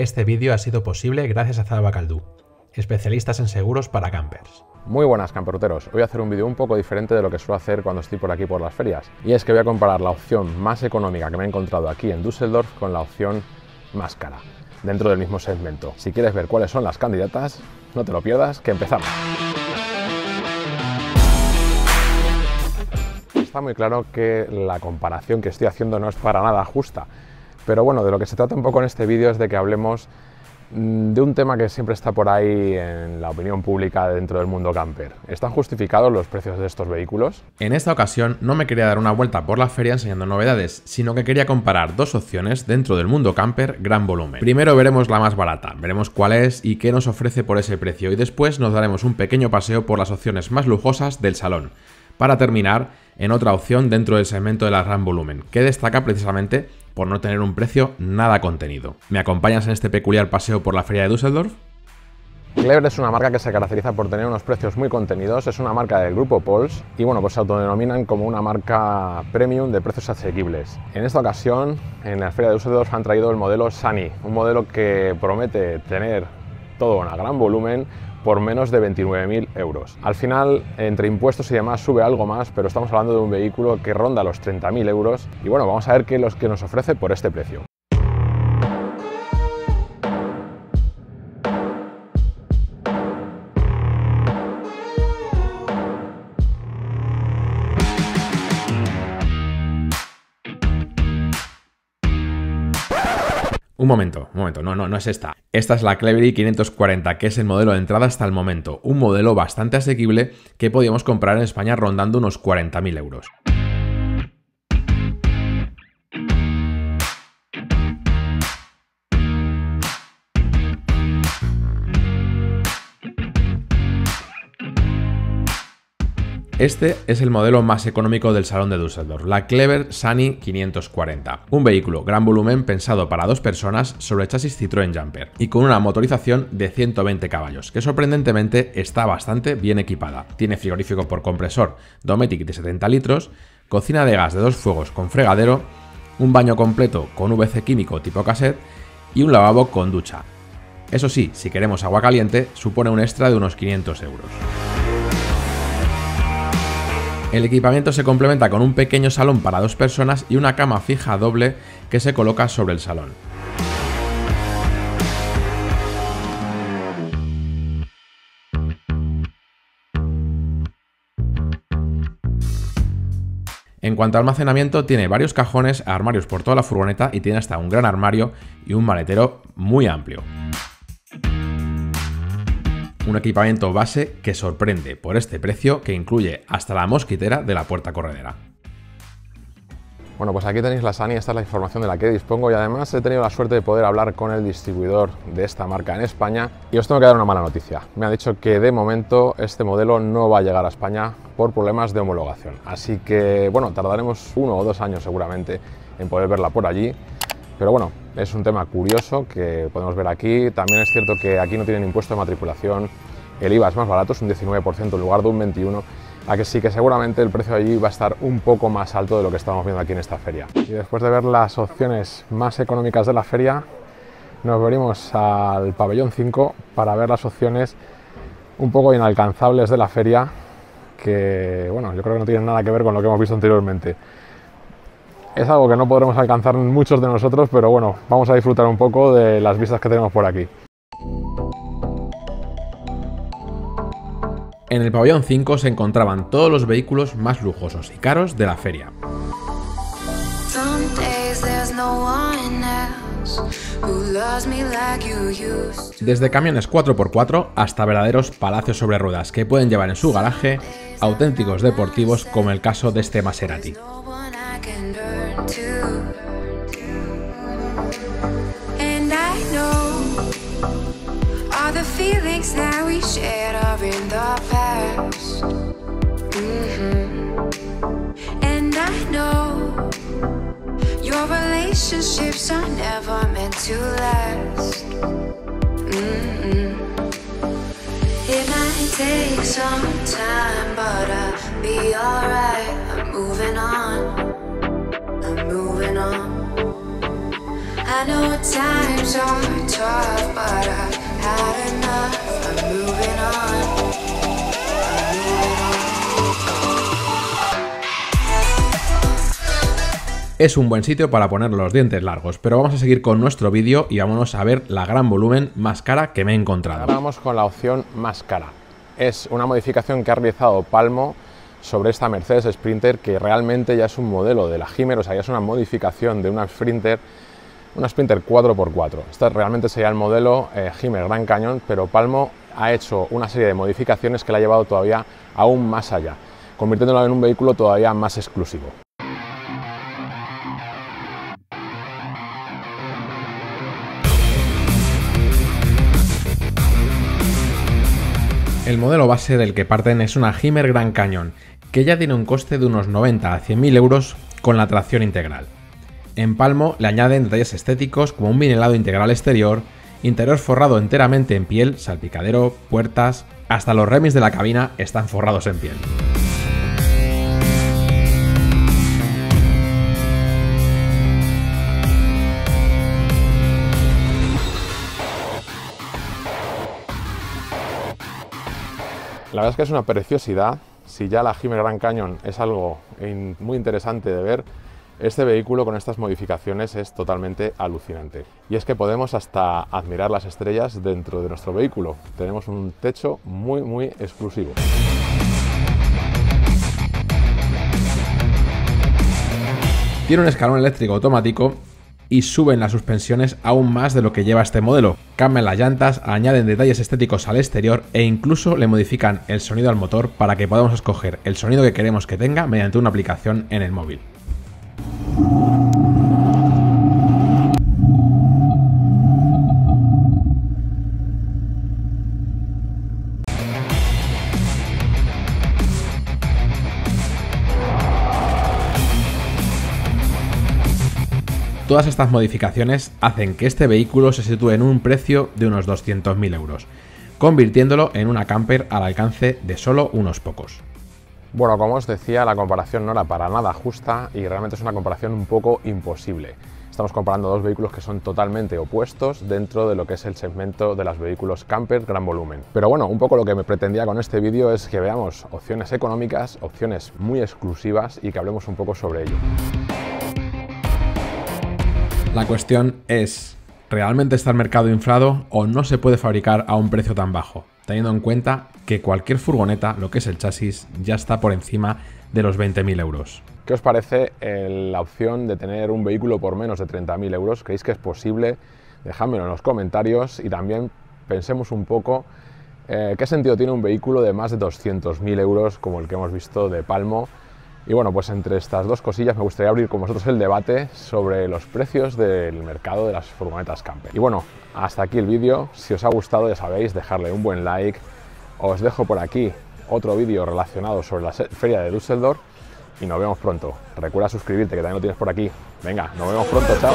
Este vídeo ha sido posible gracias a Zalba Caldú, especialistas en seguros para campers. Muy buenas camperuteros, hoy voy a hacer un vídeo un poco diferente de lo que suelo hacer cuando estoy por aquí por las ferias y es que voy a comparar la opción más económica que me he encontrado aquí en Düsseldorf con la opción más cara dentro del mismo segmento. Si quieres ver cuáles son las candidatas, no te lo pierdas, que empezamos. Está muy claro que la comparación que estoy haciendo no es para nada justa, pero bueno, de lo que se trata un poco en este vídeo es de que hablemos Mm, de un tema que siempre está por ahí en la opinión pública dentro del mundo camper. ¿Están justificados los precios de estos vehículos? En esta ocasión no me quería dar una vuelta por la feria enseñando novedades, sino que quería comparar dos opciones dentro del mundo camper gran volumen. Primero veremos la más barata, veremos cuál es y qué nos ofrece por ese precio y después nos daremos un pequeño paseo por las opciones más lujosas del salón, para terminar en otra opción dentro del segmento de la gran volumen, que destaca precisamente por no tener un precio nada contenido. ¿Me acompañas en este peculiar paseo por la feria de Düsseldorf? Clever es una marca que se caracteriza por tener unos precios muy contenidos, es una marca del grupo Pols y bueno, pues se autodenominan como una marca premium de precios asequibles. En esta ocasión, en la feria de Düsseldorf han traído el modelo Sunny, un modelo que promete tener todo un gran volumen, por menos de 29.000 euros. Al final, entre impuestos y demás, sube algo más, pero estamos hablando de un vehículo que ronda los 30.000 euros y bueno, vamos a ver qué es lo que nos ofrece por este precio. Un momento, un momento, no, no, no es esta. Esta es la Clevery 540, que es el modelo de entrada hasta el momento. Un modelo bastante asequible que podíamos comprar en España rondando unos 40.000 euros. Este es el modelo más económico del salón de Düsseldorf, la Clever Sunny 540. Un vehículo gran volumen pensado para dos personas sobre chasis Citroën Jumper y con una motorización de 120 caballos, que sorprendentemente está bastante bien equipada. Tiene frigorífico por compresor Dometic de 70 litros, cocina de gas de dos fuegos con fregadero, un baño completo con VC químico tipo cassette y un lavabo con ducha. Eso sí, si queremos agua caliente, supone un extra de unos 500 euros. El equipamiento se complementa con un pequeño salón para dos personas y una cama fija doble que se coloca sobre el salón. En cuanto a almacenamiento, tiene varios cajones, armarios por toda la furgoneta y tiene hasta un gran armario y un maletero muy amplio un equipamiento base que sorprende por este precio que incluye hasta la mosquitera de la puerta corredera. Bueno, pues aquí tenéis la SANI, esta es la información de la que dispongo y además he tenido la suerte de poder hablar con el distribuidor de esta marca en España y os tengo que dar una mala noticia. Me ha dicho que de momento este modelo no va a llegar a España por problemas de homologación. Así que, bueno, tardaremos uno o dos años seguramente en poder verla por allí. Pero bueno, es un tema curioso que podemos ver aquí. También es cierto que aquí no tienen impuesto de matriculación. El IVA es más barato, es un 19% en lugar de un 21%. A que sí que seguramente el precio allí va a estar un poco más alto de lo que estamos viendo aquí en esta feria. Y después de ver las opciones más económicas de la feria, nos venimos al pabellón 5 para ver las opciones un poco inalcanzables de la feria que, bueno, yo creo que no tienen nada que ver con lo que hemos visto anteriormente. Es algo que no podremos alcanzar muchos de nosotros, pero bueno, vamos a disfrutar un poco de las vistas que tenemos por aquí. En el pabellón 5 se encontraban todos los vehículos más lujosos y caros de la feria. Desde camiones 4x4 hasta verdaderos palacios sobre ruedas que pueden llevar en su garaje auténticos deportivos como el caso de este Maserati. Take some time, but I'll be alright. I'm moving on. Es un buen sitio para poner los dientes largos, pero vamos a seguir con nuestro vídeo y vámonos a ver la gran volumen más cara que me he encontrado. Ahora vamos con la opción más cara. Es una modificación que ha realizado Palmo sobre esta Mercedes Sprinter que realmente ya es un modelo de la Himer, o sea, ya es una modificación de una Sprinter una Sprinter 4x4. Este realmente sería el modelo eh, Gran Canyon, pero Palmo ha hecho una serie de modificaciones que la ha llevado todavía aún más allá, convirtiéndola en un vehículo todavía más exclusivo. El modelo base del que parten es una Himmer Grand Canyon, que ya tiene un coste de unos 90 a 100.000 euros con la tracción integral. En Palmo le añaden detalles estéticos como un vinilado integral exterior, interior forrado enteramente en piel, salpicadero, puertas, hasta los remis de la cabina están forrados en piel. La verdad es que es una preciosidad. Si ya la Himmer Grand Canyon es algo muy interesante de ver, este vehículo con estas modificaciones es totalmente alucinante. Y es que podemos hasta admirar las estrellas dentro de nuestro vehículo. Tenemos un techo muy, muy exclusivo. Tiene un escalón eléctrico automático y suben las suspensiones aún más de lo que lleva este modelo. Cambian las llantas, añaden detalles estéticos al exterior e incluso le modifican el sonido al motor para que podamos escoger el sonido que queremos que tenga mediante una aplicación en el móvil. Todas estas modificaciones hacen que este vehículo se sitúe en un precio de unos 200.000 euros, convirtiéndolo en una camper al alcance de solo unos pocos. Bueno, como os decía, la comparación no era para nada justa y realmente es una comparación un poco imposible. Estamos comparando dos vehículos que son totalmente opuestos dentro de lo que es el segmento de los vehículos camper gran volumen. Pero bueno, un poco lo que me pretendía con este vídeo es que veamos opciones económicas, opciones muy exclusivas y que hablemos un poco sobre ello. La cuestión es, ¿realmente está el mercado inflado o no se puede fabricar a un precio tan bajo? Teniendo en cuenta que cualquier furgoneta, lo que es el chasis, ya está por encima de los 20.000 euros. ¿Qué os parece la opción de tener un vehículo por menos de 30.000 euros? ¿Creéis que es posible? Dejádmelo en los comentarios y también pensemos un poco eh, qué sentido tiene un vehículo de más de 200.000 euros como el que hemos visto de Palmo y bueno, pues entre estas dos cosillas me gustaría abrir con vosotros el debate sobre los precios del mercado de las furgonetas camper. Y bueno, hasta aquí el vídeo. Si os ha gustado, ya sabéis, dejarle un buen like. Os dejo por aquí otro vídeo relacionado sobre la feria de Düsseldorf y nos vemos pronto. Recuerda suscribirte que también lo tienes por aquí. Venga, nos vemos pronto, chao.